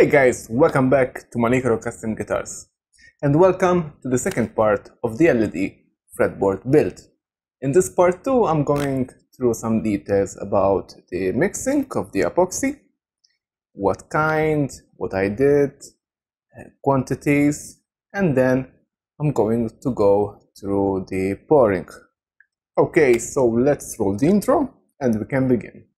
Hey guys, welcome back to Manicaro Custom Guitars and welcome to the second part of the LED fretboard build. In this part 2 I'm going through some details about the mixing of the epoxy, what kind, what I did, uh, quantities and then I'm going to go through the pouring. Okay, so let's roll the intro and we can begin.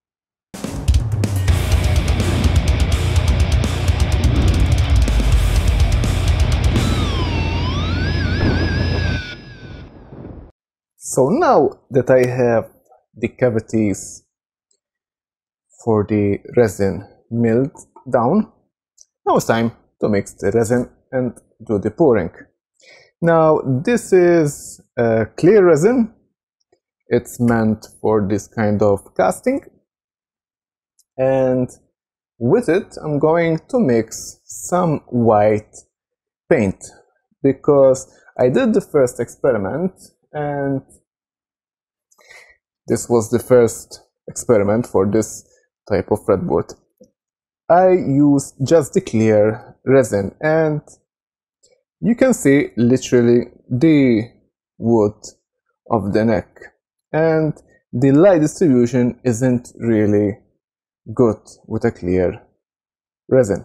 So now that I have the cavities for the resin milled down, now it's time to mix the resin and do the pouring. Now this is a clear resin. It's meant for this kind of casting. And with it, I'm going to mix some white paint because I did the first experiment and this was the first experiment for this type of fretboard. I used just the clear resin and you can see literally the wood of the neck and the light distribution isn't really good with a clear resin.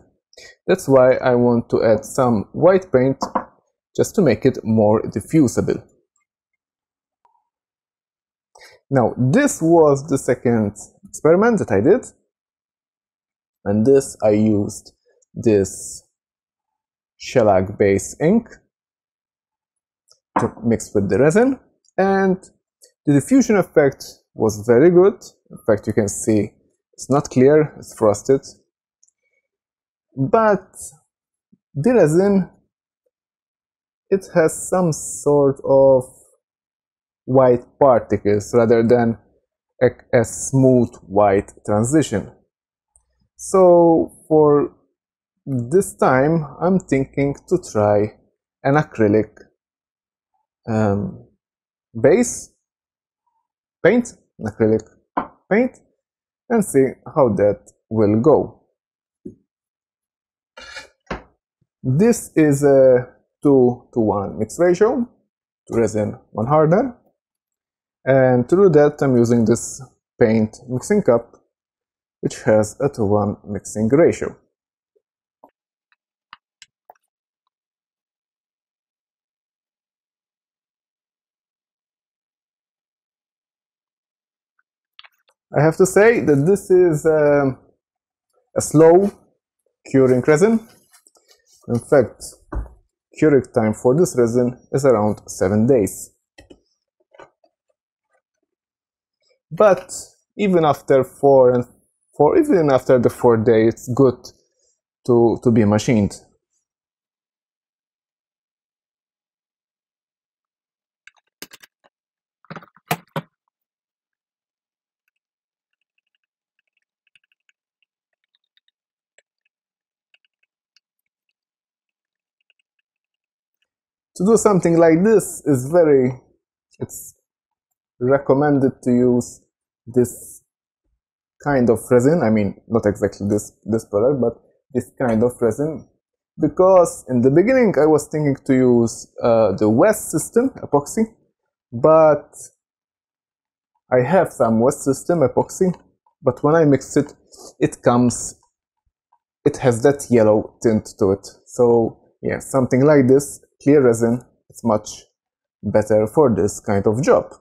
That's why I want to add some white paint just to make it more diffusible. Now, this was the second experiment that I did. And this, I used this shellac base ink to mix with the resin. And the diffusion effect was very good. In fact, you can see it's not clear, it's frosted. But the resin, it has some sort of white particles rather than a, a smooth white transition. So for this time I'm thinking to try an acrylic um, base paint, acrylic paint and see how that will go. This is a 2 to 1 mix ratio, to resin 1 hardener and to do that, I'm using this paint mixing cup, which has a 2-1 mixing ratio. I have to say that this is um, a slow curing resin. In fact, curing time for this resin is around 7 days. But even after four and four even after the four day it's good to to be machined. To do something like this is very it's recommended to use this kind of resin. I mean not exactly this this product but this kind of resin. Because in the beginning i was thinking to use uh, the west system epoxy but i have some west system epoxy but when i mix it it comes it has that yellow tint to it. So yeah something like this clear resin it's much better for this kind of job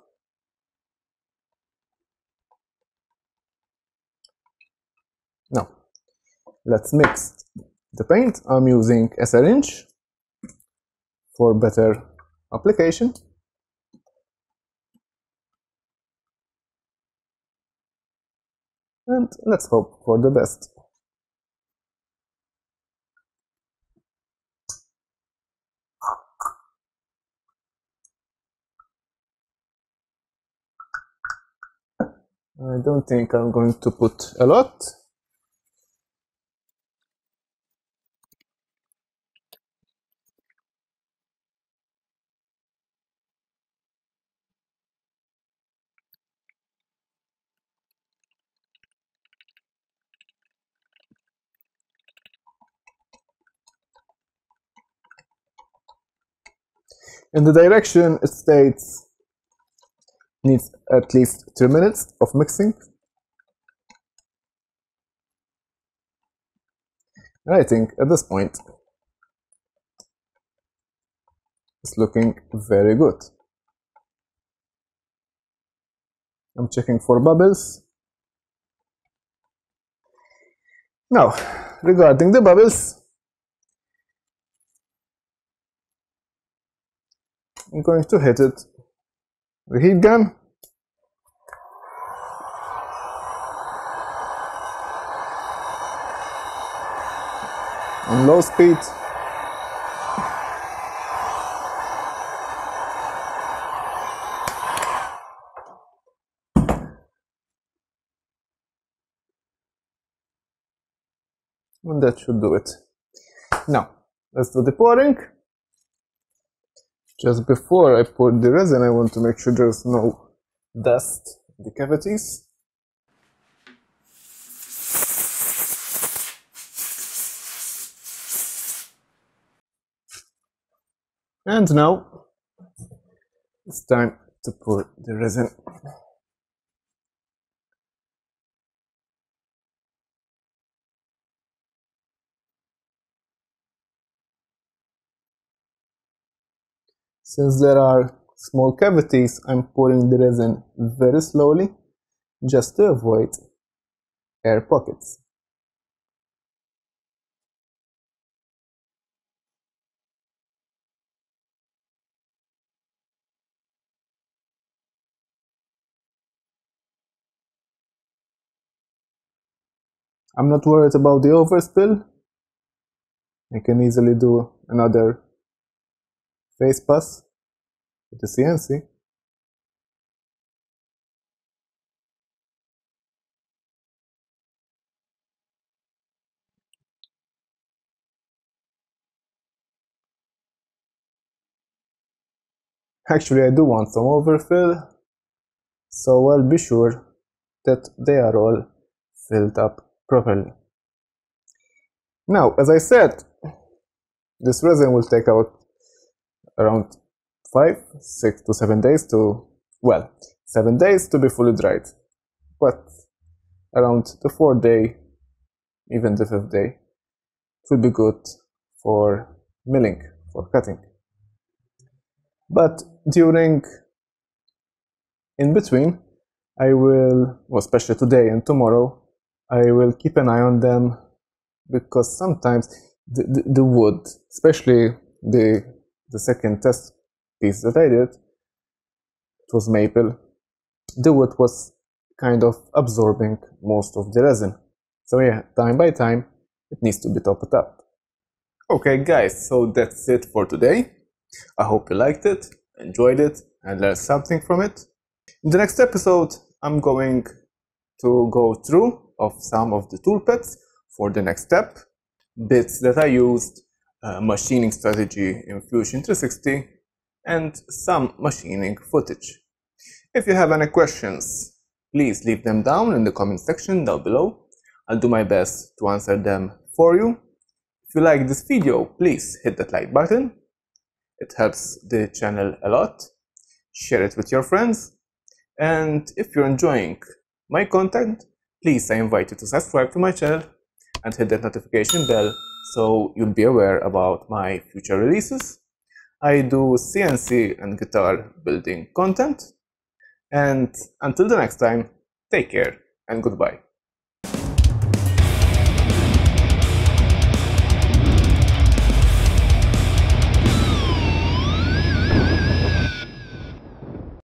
Now, let's mix the paint. I'm using a syringe for better application. And let's hope for the best. I don't think I'm going to put a lot In the direction it states needs at least 2 minutes of mixing. And I think at this point it's looking very good. I'm checking for bubbles. Now, regarding the bubbles, I'm going to hit it. The heat gun. On low speed. And that should do it. Now let's do the pouring just before I pour the resin, I want to make sure there's no dust in the cavities. And now it's time to pour the resin. Since there are small cavities, I'm pouring the resin very slowly just to avoid air pockets. I'm not worried about the overspill. I can easily do another face pass with the CNC. Actually, I do want some overfill, so I'll be sure that they are all filled up properly. Now, as I said, this resin will take out around five, six to seven days to, well, seven days to be fully dried. But around the fourth day, even the fifth day, it will be good for milling, for cutting. But during, in between, I will, well, especially today and tomorrow, I will keep an eye on them because sometimes the, the, the wood, especially the the second test piece that I did, it was maple, the wood was kind of absorbing most of the resin. So yeah, time by time, it needs to be topped up. Okay guys, so that's it for today. I hope you liked it, enjoyed it, and learned something from it. In the next episode, I'm going to go through of some of the toolpaths for the next step, bits that I used, uh, machining strategy in Fusion 360 and some machining footage. If you have any questions, please leave them down in the comment section down below. I'll do my best to answer them for you. If you like this video, please hit that like button. It helps the channel a lot. Share it with your friends. And if you're enjoying my content, please I invite you to subscribe to my channel and hit that notification bell so you'll be aware about my future releases. I do CNC and guitar building content. And until the next time, take care and goodbye.